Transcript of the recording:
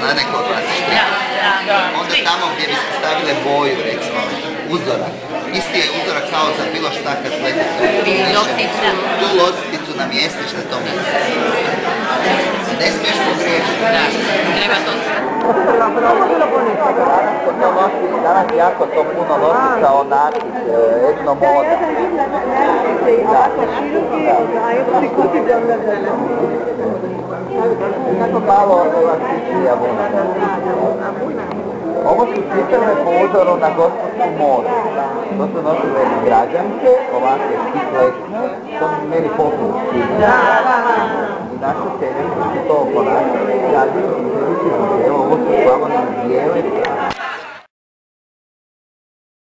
članak oglasište, onda tamo gdje biste stavile boju, recimo, uzorak, isti je uzorak kao za bilo šta kad gledate. Loptica. Tu lopticu namjestiš na tom mjestu. Ne smiješ pogriješiti. Da, treba to Danas jako to puno nosi kao nakit, etno moda. Malo elastičnija vuna. Ovo su cipele po uzoru na gospodsku modu. To su nosile građanke, ovakve ciklečice. To su meni poput I naše seljenke su to ponašali, radili evo ovo su slavone bijele